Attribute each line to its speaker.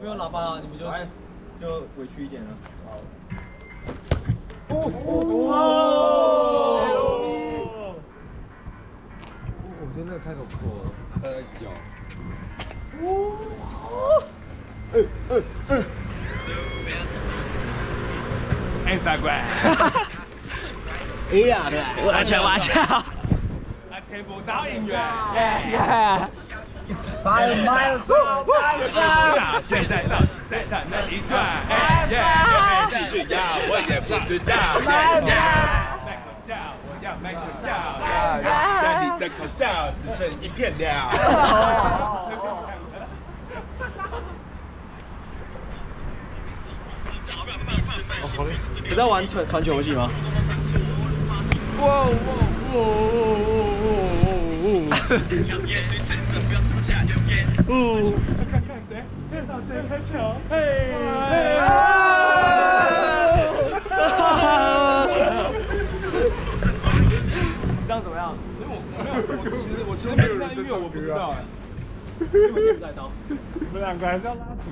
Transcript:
Speaker 1: 我没有喇叭，你们就就委屈一点了。
Speaker 2: 哦哦哦我觉得那个开头不错，他在脚。
Speaker 3: 哎，傻瓜！
Speaker 1: 哎呀，对，
Speaker 3: 我操我操！啊，听不到音乐。
Speaker 1: 拍拍手，拍手。
Speaker 3: 现在到在唱那一段，哎耶！继续要，我也不知道。戴口罩，我要戴口罩。但你的口罩只剩一片了。
Speaker 1: 你在玩传传球游戏吗？
Speaker 3: 哇哇哇哦！看看谁见到这颗球，嘿！
Speaker 1: 这样怎么样？
Speaker 3: 因为我我没有，我其实我其实没有听到音乐，我不知道哎。
Speaker 1: 因为我听不太到。
Speaker 3: 我们两个还是要拉主。